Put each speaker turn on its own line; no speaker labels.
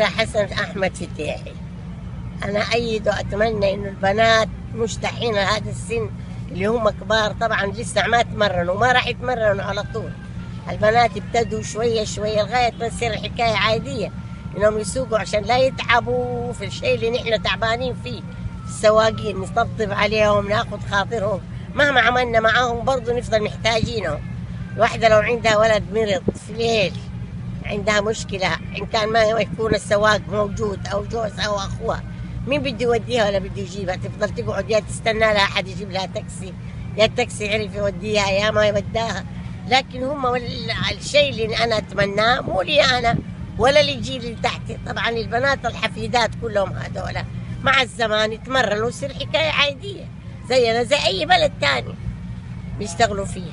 أميرة حسن أحمد فتيحي أنا أيد وأتمنى إنه البنات مشتحين هذا السن اللي هم كبار. طبعا لسه ما تمرنوا ما راح يتمرنوا على طول. البنات ابتدوا شوية شوية لغاية ما تصير الحكاية عادية إنهم يسوقوا عشان لا يتعبوا في الشيء اللي نحن تعبانين فيه. السواقين نطبطب عليهم نأخذ خاطرهم. مهما عملنا معاهم برضو نفضل محتاجينهم. الواحدة لو عندها ولد مرض في ليل عندها مشكلة إن كان ما يكون السواق موجود أو جوز أو أخوها مين بده يوديها ولا بده يجيبها؟ تفضل تقعد يا تستنى لها أحد يجيب لها تاكسي يا التاكسي عرف يوديها يا ما يوداها. لكن هم الشيء اللي أنا أتمناه مو لي أنا ولا للجيل اللي تحتي. طبعا البنات الحفيدات كلهم هذولا مع الزمان يتمرنوا ويصير حكاية عادية زينا زي أي بلد تاني بيشتغلوا فيه